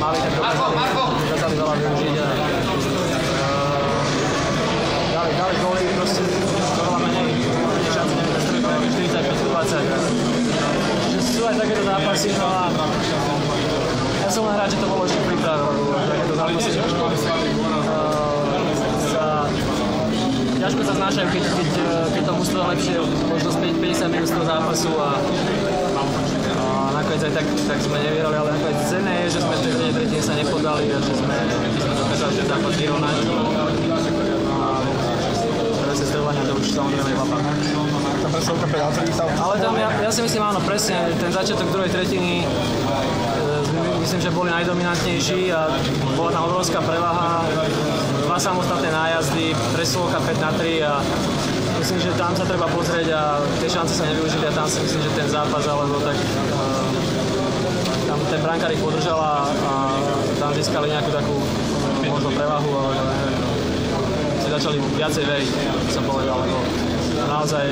mali, tak dokázali, veľa využiť. A, dali, dali góly, proste veľa menej, menej šanci, neviem, 45-20. Čiže sú aj takéto zápasy, no a ja som len rád, že to bolo ešte príprave, lebo takéto zápasy ťažko, uh, sa, ťažko sa znášajú, keď, keď, keď to mužstvo lepšie, možno 50 minút z toho zápasu a nakoniec aj tak, tak sme nevyhrali, ale nakoniec cenné je, že sme v tej tretine sa nepodali a že sme, sme dokázali ten zápas vyrovnať. Presestovania. Tá presovka Ale tam ja, ja si myslím, áno, presne, ten začiatok druhej tretiny myslím, že boli najdominantnejší a bola tam obrovská prevaha, dva samostatné nájazdy, preslovka 5 na 3 a myslím, že tam sa treba pozrieť a tie šance sa nevyužili a tam si myslím, že ten zápas alebo tak uh, tam ten brankár ich podržal a, tam získali nejakú takú možno prevahu, ale si začali viacej veriť, som povedal, lebo naozaj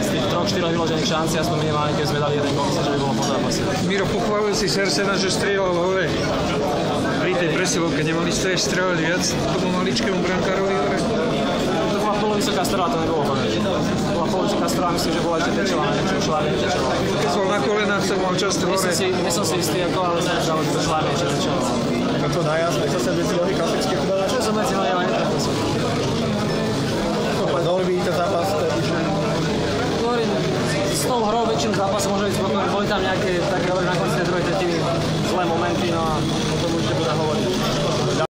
z tých troch, štyroch vyložených šancí, aspoň minimálne, keď sme dali jeden gol, že by bolo po zápase. Miro, pochválil si Sersena, že strieľal hore. Pri tej presilovke nemali ste strieľať viac tomu maličkému brankárovi hore? To polovysoká strela, to nebolo. To bola polovysoká strela, myslím, že bola ešte tečová, neviem, čo šla, tečová. Keď bol na kolenách, sa mal často hore. Myslím si, myslím si istý, ako, ale neviem, že to šla, niečo tečová. Toto nájazd, aj zase medzi nohy klasické futbal. Čo som medzi nohy, ale netrafil som. Dobre vidíte zápas, že Hovorím, s tou hrou väčšinu zápasu môže byť spokojný. Boli tam nejaké také, na konci tej druhej tretiny zlé momenty, no a o tom určite bude hovoriť.